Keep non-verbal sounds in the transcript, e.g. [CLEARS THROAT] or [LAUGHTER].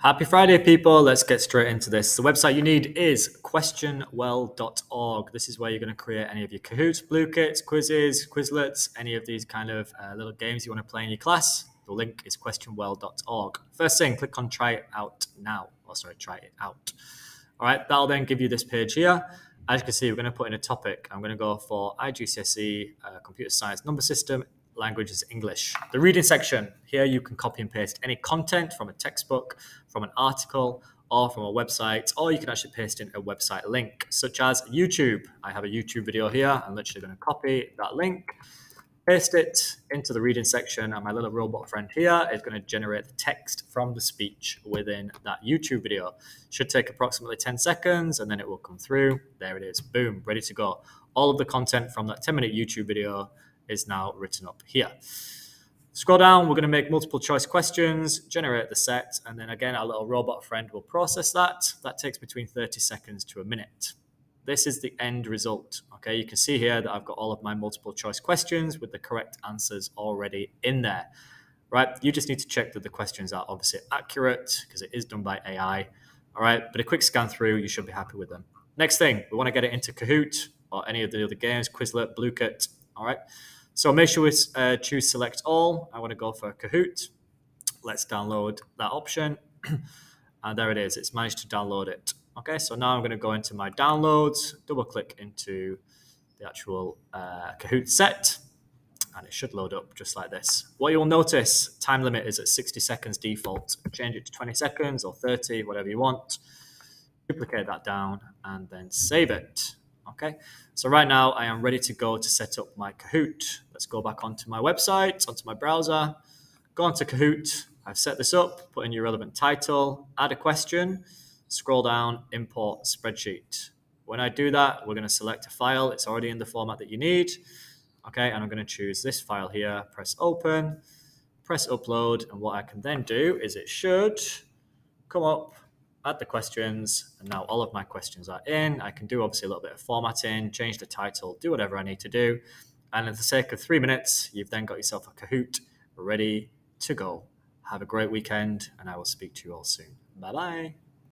Happy Friday, people. Let's get straight into this. The website you need is questionwell.org. This is where you're going to create any of your Kahoots, Blookets, quizzes, Quizlets, any of these kind of uh, little games you want to play in your class. The link is questionwell.org. First thing, click on try it out now. Or oh, sorry, try it out. All right, that'll then give you this page here. As you can see, we're going to put in a topic. I'm going to go for IGCSE, uh, Computer Science Number System, language is English. The reading section, here you can copy and paste any content from a textbook, from an article, or from a website, or you can actually paste in a website link, such as YouTube. I have a YouTube video here. I'm literally going to copy that link, paste it into the reading section, and my little robot friend here is going to generate the text from the speech within that YouTube video. Should take approximately 10 seconds, and then it will come through. There it is. Boom, ready to go. All of the content from that 10 minute YouTube video is now written up here. Scroll down, we're going to make multiple choice questions, generate the set, and then again, our little robot friend will process that. That takes between 30 seconds to a minute. This is the end result. Okay, you can see here that I've got all of my multiple choice questions with the correct answers already in there. Right, you just need to check that the questions are obviously accurate because it is done by AI. All right, but a quick scan through, you should be happy with them. Next thing, we want to get it into Kahoot or any of the other games, Quizlet, Blooket. All right. So make sure we uh, choose select all. I want to go for Kahoot. Let's download that option. [CLEARS THROAT] and there it is. It's managed to download it. Okay, so now I'm going to go into my downloads, double click into the actual uh, Kahoot set, and it should load up just like this. What you'll notice, time limit is at 60 seconds default. Change it to 20 seconds or 30, whatever you want. Duplicate that down and then save it. Okay, so right now I am ready to go to set up my Kahoot. Let's go back onto my website, onto my browser, go onto Kahoot. I've set this up, put in your relevant title, add a question, scroll down, import spreadsheet. When I do that, we're going to select a file. It's already in the format that you need. Okay, and I'm going to choose this file here, press open, press upload, and what I can then do is it should come up add the questions, and now all of my questions are in. I can do obviously a little bit of formatting, change the title, do whatever I need to do. And for the sake of three minutes, you've then got yourself a Kahoot ready to go. Have a great weekend, and I will speak to you all soon. Bye bye.